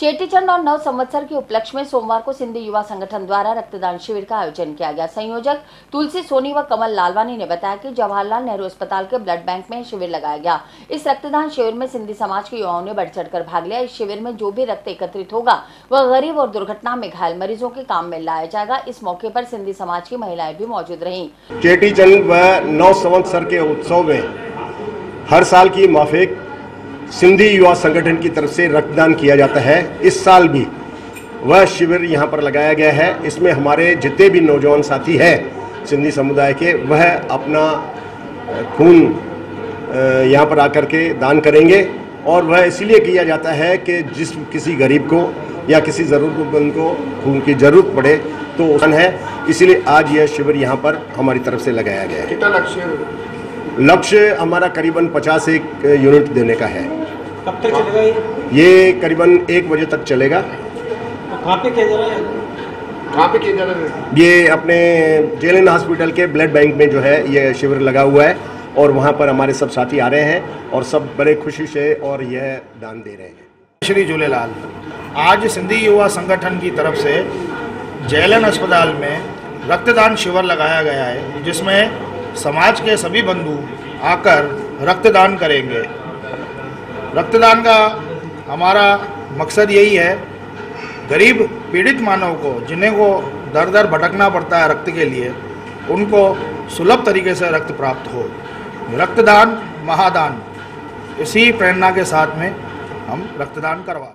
चेटीचंड और नव संवत्सर के उपलक्ष्य में सोमवार को सिंधी युवा संगठन द्वारा रक्तदान शिविर का आयोजन किया गया। संयोजक तुलसी सोनी व कमल लालवानी ने बताया कि जवाहरलाल नेहरू अस्पताल के ब्लड बैंक में शिविर लगाया गया। इस रक्तदान शिविर में सिंधी समाज के युवाओं ने बढ़ चढ़कर भाग लिया। इस शिविर में जो भी रक्त एकत्रित होगा, वह गरीब और दुर्घटना में घायल मरीजों के काम में लाया जाएगा। इस मौके पर सिंधी समाज की महिलाएँ भी मौजूद रहीं। चेटीचंद व नौ संवत्सर के उत्सव में हर साल की माफिक सिंधी युवा संगठन की तरफ़ से रक्तदान किया जाता है। इस साल भी वह शिविर यहाँ पर लगाया गया है। इसमें हमारे जितने भी नौजवान साथी हैं सिंधी समुदाय के, वह अपना खून यहाँ पर आकर के दान करेंगे और वह इसलिए किया जाता है कि जिस किसी गरीब को या किसी ज़रूरतमंद को खून की ज़रूरत पड़े तो है। इसीलिए आज यह शिविर यहाँ पर हमारी तरफ़ से लगाया गया है। कितना लक्ष्य लक्ष्य हमारा करीबन 50 एक यूनिट देने का है। कब तक चलेगा ये? ये करीबन एक बजे तक चलेगा। तो कहाँ पे किया जा रहा है? कहाँ पे किया जा रहा है? ये अपने जेलिन हॉस्पिटल के ब्लड बैंक में जो है ये शिविर लगा हुआ है और वहाँ पर हमारे सब साथी आ रहे हैं और सब बड़े खुशी से और यह दान दे रहे हैं। श्री झूलेलाल आज सिंधी युवा संगठन की तरफ़ से जयलन अस्पताल में रक्तदान शिविर लगाया गया है जिसमें समाज के सभी बंधु आकर रक्तदान करेंगे। रक्तदान का हमारा मकसद यही है, गरीब पीड़ित मानव को, जिन्हें को दर दर भटकना पड़ता है रक्त के लिए, उनको सुलभ तरीके से रक्त प्राप्त हो। रक्तदान महादान। इसी प्रेरणा के साथ में हम रक्तदान करवा